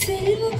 செல்வம்